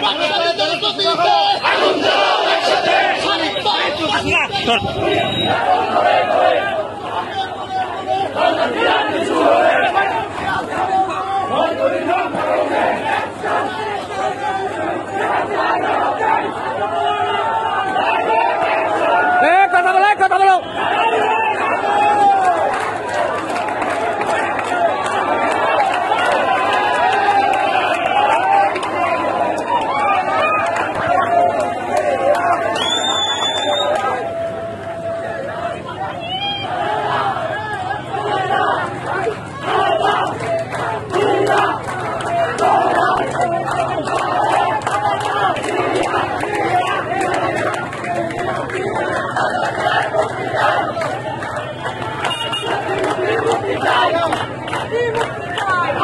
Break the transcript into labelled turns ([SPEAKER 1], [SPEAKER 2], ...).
[SPEAKER 1] কথা